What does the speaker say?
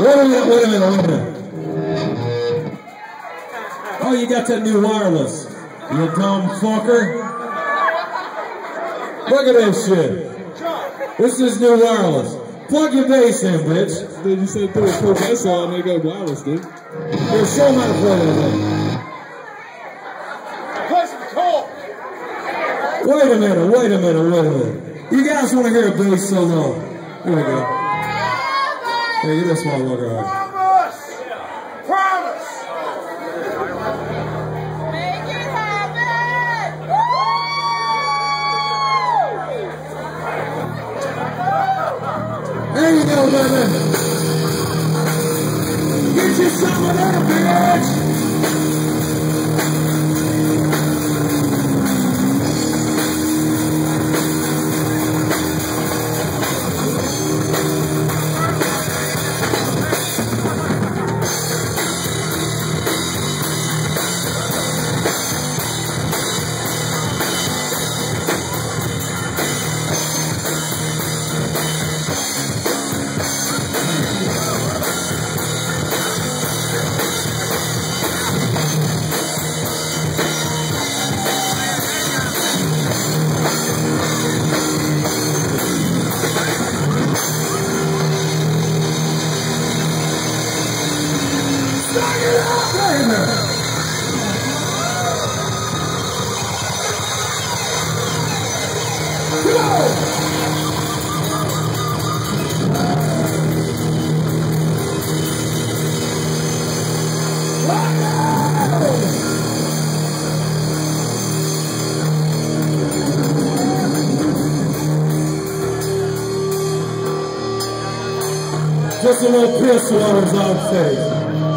Wait a minute, wait a minute, wait a minute. Oh, you got that new wireless. You dumb fucker. Look at this shit. This is new wireless. Plug your bass in, bitch. Then you said through a professor and they go wireless, dude. Here, show them how to play that thing. Play some coal. Wait a minute, wait a minute, wait a minute. You guys want to hear a bass solo? Here we go. Hey, get this motherfucker out. Promise. Promise. Make it happen! There you go, baby. Just a little piss on his own face.